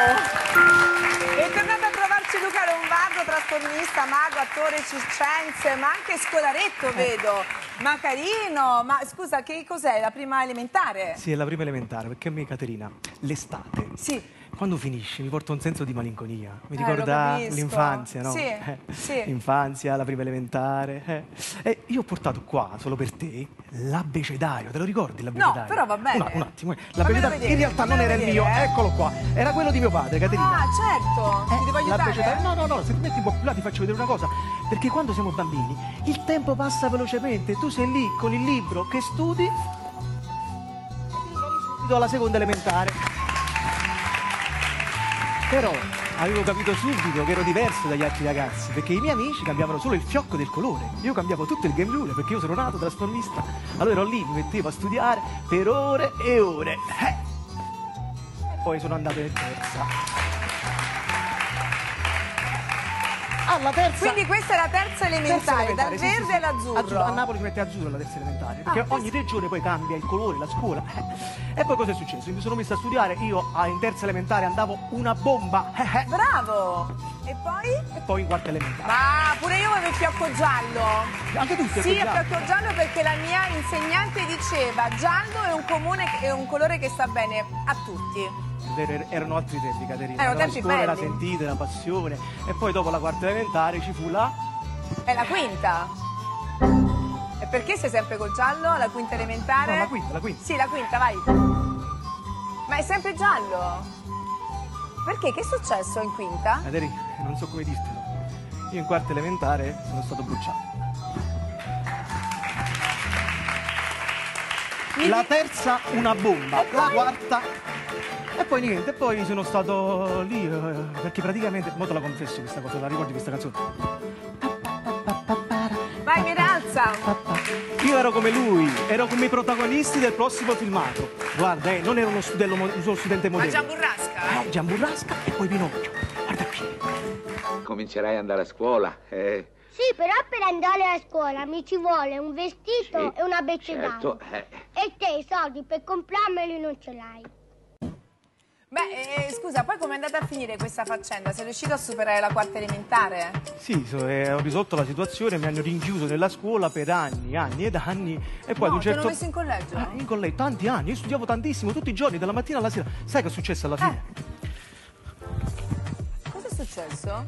È tornato a trovarci Luca Lombardo, trasformista, mago, attore circense, ma anche scolaretto, vedo. Ma carino, ma scusa, che cos'è? La prima elementare? Sì, è la prima elementare, perché a me, Caterina, l'estate, Sì. quando finisce, mi porta un senso di malinconia. Mi Eh, ricorda l'infanzia, no? Sì, Eh, sì. L'infanzia, la prima elementare. eh. E io ho portato qua, solo per te, l'abbecedario. Te lo ricordi l'abbecedario? però va bene. Un, un attimo. eh. Vedere, in realtà non era il mio, eh. eccolo qua. Era quello di mio padre, Caterina. Ah, certo, ti devo Eh, aiutare? No, no, no, se ti metti un po' più là ti faccio vedere una cosa. Perché quando siamo bambini il tempo passa velocemente. Tu sei lì con il libro che studi e subito alla seconda elementare. Però avevo capito subito che ero diverso dagli altri ragazzi, perché i miei amici cambiavano solo il fiocco del colore. Io cambiavo tutto il grembiule perché io sono nato trasformista. Allora ero lì, mi mettevo a studiare per ore e ore. Eh. Poi sono andato in terza. Alla terza. Quindi questa è la terza elementare, dal elementare, sì, sì, verde sì. all'azzurro. Azzurro. A Napoli si mette azzurro alla terza elementare, perché ogni regione poi cambia il colore, la scuola. E poi cosa è successo? Mi sono messo a studiare, io ah, in terza elementare andavo una bomba. Bravo! E poi? e poi in quarta elementare. Ma pure io avevo il fiocco giallo. Anche tu sei Sì, il giallo. fiocco giallo perché la mia insegnante diceva giallo è un, comune, è un colore che sta bene a tutti. Vero, er- Erano altri tempi, Caterina. Erano la tempi scuola belli. sentita, la passione. E poi dopo la quarta elementare ci fu la... È la quinta. E perché sei sempre col giallo? La quinta elementare? No, la quinta, la quinta. Sì, la quinta, vai. Ma è sempre giallo? Perché? Che è successo in quinta? Caterina, non so come dirtelo. Io in quarta elementare sono stato bruciato. La terza una bomba, la quarta e poi niente, poi sono stato lì eh, perché praticamente, mo te la confesso questa cosa, la ricordi questa canzone? Vai, mi rialza. Io ero come lui, ero come i protagonisti del prossimo filmato. Guarda, eh, non ero uno, studello uno studente Ma modello. già burrasca, eh? No, Giamburrasca e poi Pinocchio. Guarda qui. Comincerai ad andare a scuola. Eh, Sì, però per andare a scuola mi ci vuole un vestito sì, e una beccedaia. Certo, eh. E te i soldi per comprarmeli non ce l'hai. Beh, eh, scusa, poi com'è andata a finire questa faccenda? Sei riuscito a superare la quarta elementare? Sì, so- eh, ho risolto la situazione, mi hanno rinchiuso nella scuola per anni, anni ed anni e poi no, ad un ti certo hanno messo in collegio? Ah, in collegio, tanti anni, io studiavo tantissimo, tutti i giorni, dalla mattina alla sera. Sai che è successo alla fine? Cosa è successo?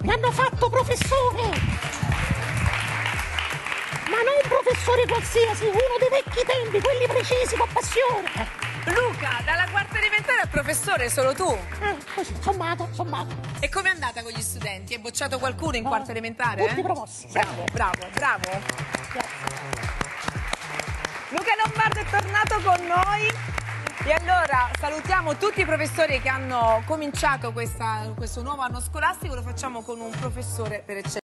Mi hanno fatto professore! Ma non un professore qualsiasi, uno dei vecchi tempi, quelli precisi con passione. Luca, dalla quarta elementare al professore, solo tu. Eh, così, sommato, sommato. E com'è andata con gli studenti? Hai bocciato qualcuno in quarta elementare? Tutti promossi. Bravo, bravo, bravo. Luca Lombardo è tornato con noi. E allora salutiamo tutti i professori che hanno cominciato questa- questo nuovo anno scolastico, lo facciamo con un professore per eccellenza.